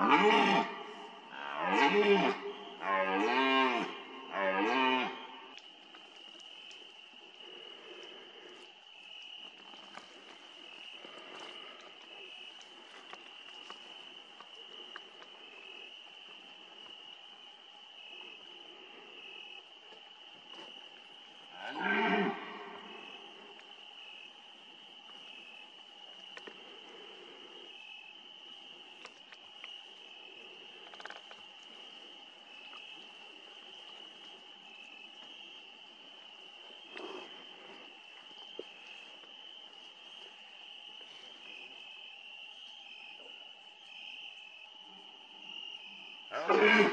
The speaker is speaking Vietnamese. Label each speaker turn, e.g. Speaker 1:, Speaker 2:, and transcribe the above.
Speaker 1: Oh. Oh.